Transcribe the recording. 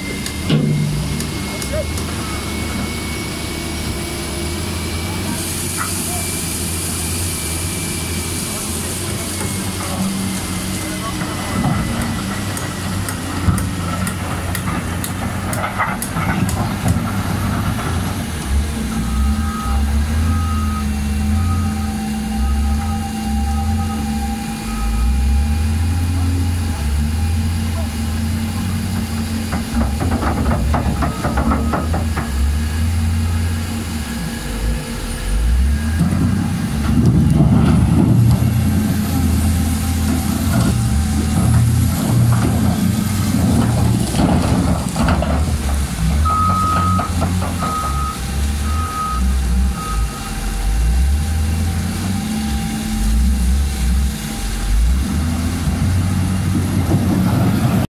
Woo!